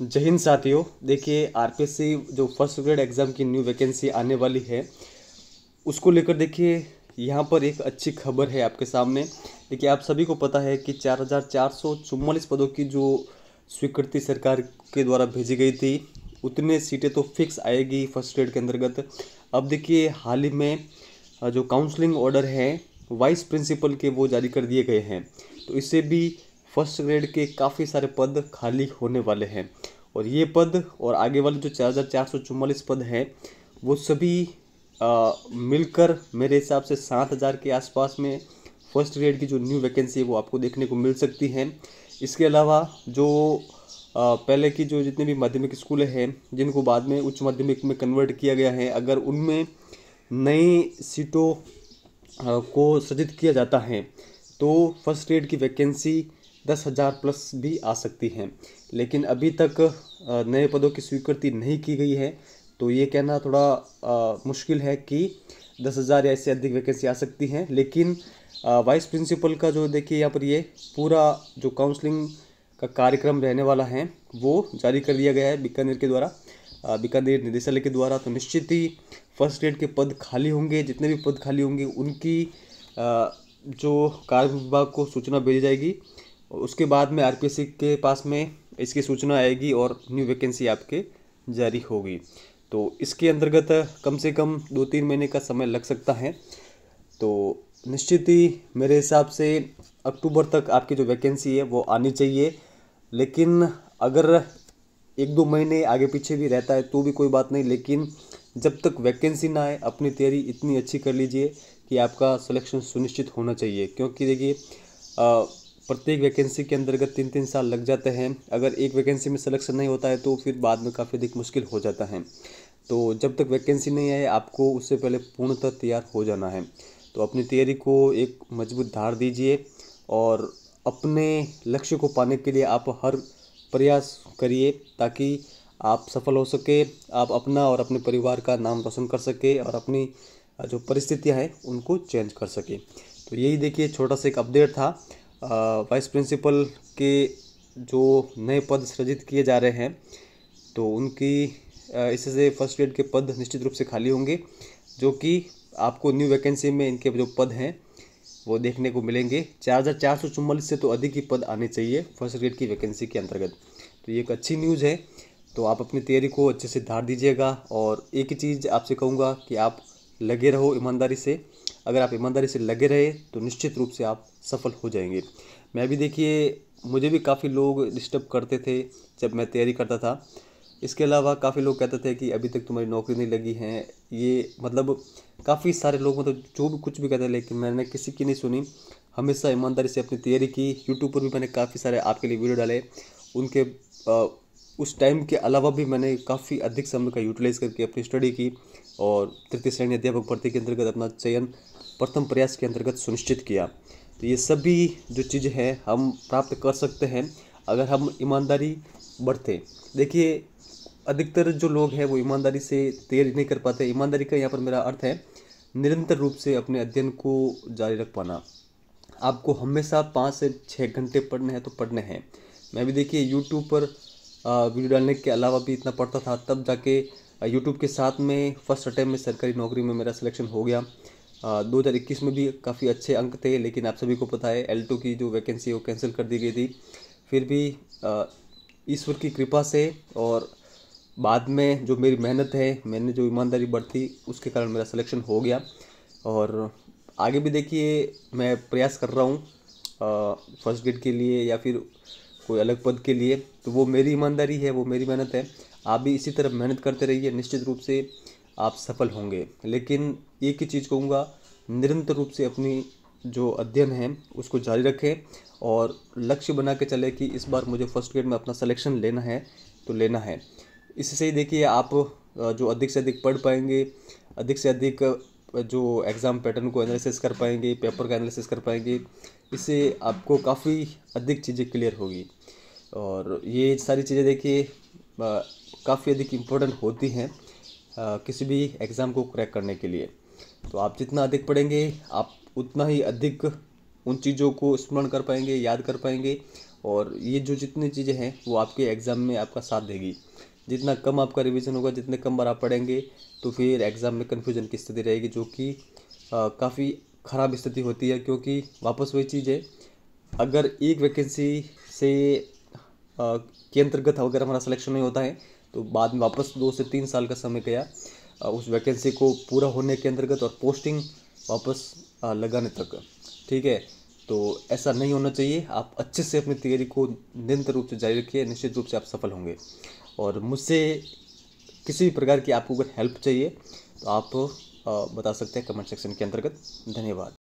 जय हिंद साथियों। देखिए आरपीएससी जो फ़र्स्ट ग्रेड एग्ज़ाम की न्यू वैकेंसी आने वाली है, उसको लेकर देखिए, यहाँ पर एक अच्छी खबर है आपके सामने। देखिए, आप सभी को पता है कि चार हज़ार चार सौ पदों की जो स्वीकृति सरकार के द्वारा भेजी गई थी, उतने सीटें तो फिक्स आएगी फ़र्स्ट ग्रेड के अंतर्गत। अब देखिए, हाल ही में, जो काउंसलिंग ऑर्डर है वाइस प्रिंसिपल के वो जारी कर दिए गए हैं। तो इससे भी फ़र्स्ट ग्रेड के काफ़ी सारे पद खाली होने वाले हैं। और ये पद और आगे वाले जो चार हज़ार चार सौ पद हैं वो सभी आ, मिलकर मेरे हिसाब से सात हज़ार के आसपास में फ़र्स्ट ग्रेड की जो न्यू वैकेंसी है वो आपको देखने को मिल सकती है। इसके अलावा जो आ, पहले की जो जितने भी माध्यमिक स्कूल हैं जिनको बाद में उच्च माध्यमिक में कन्वर्ट किया गया है अगर उनमें नई सीटों को सृजित किया जाता है तो फ़र्स्ट ग्रेड की वैकेंसी दस हज़ार प्लस भी आ सकती हैं। लेकिन अभी तक नए पदों की स्वीकृति नहीं की गई है तो ये कहना थोड़ा आ, मुश्किल है कि दस हज़ार या इससे अधिक वैकेंसी आ सकती हैं। लेकिन वाइस प्रिंसिपल का जो देखिए यहाँ पर ये पूरा जो काउंसलिंग का कार्यक्रम रहने वाला है वो जारी कर दिया गया है बीकानेर के द्वारा। बीकानेर निदेशालय के द्वारा। तो निश्चित ही फ़र्स्ट ग्रेड के पद खाली होंगे जितने भी पद खाली होंगे उनकी आ, जो कार्य विभाग को सूचना भेजी जाएगी। उसके बाद में आरपीएससी के पास में इसकी सूचना आएगी और न्यू वैकेंसी आपके जारी होगी। तो इसके अंतर्गत कम से कम दो तीन महीने का समय लग सकता है। तो निश्चित ही मेरे हिसाब से अक्टूबर तक आपकी जो वैकेंसी है वो आनी चाहिए। लेकिन अगर एक दो महीने आगे पीछे भी रहता है तो भी कोई बात नहीं। लेकिन जब तक वैकेंसी ना आए, अपनी तैयारी इतनी अच्छी कर लीजिए कि आपका सिलेक्शन सुनिश्चित होना चाहिए। क्योंकि देखिए प्रत्येक वैकेंसी के अंतर्गत तीन तीन साल लग जाते हैं। अगर एक वैकेंसी में सिलेक्शन नहीं होता है तो फिर बाद में काफ़ी अधिक मुश्किल हो जाता है। तो जब तक वैकेंसी नहीं आए, आपको उससे पहले पूर्णतः तैयार हो जाना है। तो अपनी तैयारी को एक मज़बूत धार दीजिए और अपने लक्ष्य को पाने के लिए आप हर प्रयास करिए ताकि आप सफल हो सके, आप अपना और अपने परिवार का नाम रोशन कर सके और अपनी, जो परिस्थितियाँ हैं, उनको चेंज कर सके। तो यही देखिए, छोटा सा एक अपडेट था। वाइस प्रिंसिपल के जो नए पद सृजित किए जा रहे हैं तो उनकी इससे फ़र्स्ट ग्रेड के पद निश्चित रूप से खाली होंगे, जो कि आपको न्यू वैकेंसी में इनके जो पद हैं, वो देखने को मिलेंगे। चार हज़ार चार सौ से तो अधिक ही पद आने चाहिए फ़र्स्ट ग्रेड की वैकेंसी के अंतर्गत। तो ये एक अच्छी न्यूज़ है। तो आप अपनी तैयारी को अच्छे से धार दीजिएगा और एक ही चीज़ आपसे कहूँगा कि आप लगे रहो ईमानदारी से। अगर आप ईमानदारी से लगे रहे तो निश्चित रूप से आप सफल हो जाएँगे। मैं भी देखिए मुझे भी काफ़ी लोग डिस्टर्ब करते थे जब मैं तैयारी करता था। इसके अलावा काफ़ी लोग कहते थे कि अभी तक तुम्हारी नौकरी नहीं लगी है। ये मतलब काफ़ी सारे लोग मतलब जो भी कुछ भी कहते हैं लेकिन मैंने किसी की नहीं सुनी। हमेशा ईमानदारी से अपनी तैयारी की। यूट्यूब पर भी मैंने काफ़ी सारे आपके लिए वीडियो डाले। उनके आ, उस टाइम के अलावा भी मैंने काफ़ी अधिक समय का यूटिलाइज़ करके अपनी स्टडी की। और तृतीय श्रेणी अध्यापक भर्ती के अंतर्गत अपना चयन प्रथम प्रयास के अंतर्गत सुनिश्चित किया। तो ये सभी जो चीज़ें हैं, हम प्राप्त कर सकते हैं अगर हम ईमानदारी बढ़ते। देखिए, अधिकतर जो लोग हैं वो ईमानदारी से तैयारी नहीं कर पाते। ईमानदारी का यहाँ पर मेरा अर्थ है निरंतर रूप से अपने अध्ययन को जारी रख पाना। आपको हमेशा पाँच से छः घंटे पढ़ने हैं तो पढ़ने हैं। मैं भी देखिए यूट्यूब पर वीडियो डालने के अलावा भी इतना पढ़ता था, तब जाके यूट्यूब के साथ में फ़र्स्ट अटैम्प में सरकारी नौकरी में मेरा सिलेक्शन हो गया। दो हज़ार इक्कीस में भी काफ़ी अच्छे अंक थे, लेकिन आप सभी को पता है एल टू की जो वैकेंसी है वो कैंसिल कर दी गई थी। फिर भी ईश्वर की कृपा से और बाद में जो मेरी मेहनत है, मैंने जो ईमानदारी बढ़ती उसके कारण मेरा सिलेक्शन हो गया। और आगे भी देखिए, मैं प्रयास कर रहा हूँ फ़र्स्ट ग्रेड के लिए या फिर कोई अलग पद के लिए। तो वो मेरी ईमानदारी है, वो मेरी मेहनत है। आप भी इसी तरह मेहनत करते रहिए, निश्चित रूप से आप सफल होंगे। लेकिन एक ही चीज़ कहूँगा, निरंतर रूप से अपनी जो अध्ययन है, उसको जारी रखें और लक्ष्य बना के चले कि इस बार मुझे फ़र्स्ट ग्रेड में अपना सिलेक्शन लेना है तो लेना है। इससे ही देखिए, आप जो अधिक से अधिक पढ़ पाएँगे, अधिक से अधिक जो एग्ज़ाम पैटर्न को एनालिसिस कर पाएँगे पेपर का एनालिसिस कर पाएँगे, इससे आपको काफ़ी अधिक चीज़ें क्लियर होगी। और ये सारी चीज़ें देखिए काफ़ी अधिक इम्पोर्टेंट होती हैं किसी भी एग्ज़ाम को क्रैक करने के लिए। तो आप जितना अधिक पढ़ेंगे, आप उतना ही अधिक उन चीज़ों को स्मरण कर पाएँगे, याद कर पाएँगे, और ये जो जितनी चीज़ें हैं, वो आपके एग्ज़ाम में आपका साथ देगी। जितना कम आपका रिवीजन होगा, जितने कम बार आप पढ़ेंगे तो फिर एग्ज़ाम में कन्फ्यूज़न की स्थिति रहेगी, जो कि काफ़ी ख़राब स्थिति होती है, क्योंकि वापस वही चीज़ है। अगर एक वैकेंसी से के अंतर्गत अगर हमारा सिलेक्शन नहीं होता है तो बाद में वापस दो से तीन साल का समय गया उस वैकेंसी को पूरा होने के अंतर्गत और पोस्टिंग वापस लगाने तक। ठीक है? तो ऐसा नहीं होना चाहिए। आप अच्छे से अपनी तैयारी को निरंतर रूप से जारी रखिए, निश्चित रूप से आप सफल होंगे। और मुझसे किसी भी प्रकार की आपको अगर हेल्प चाहिए तो आप बता सकते हैं कमेंट सेक्शन के अंतर्गत। धन्यवाद।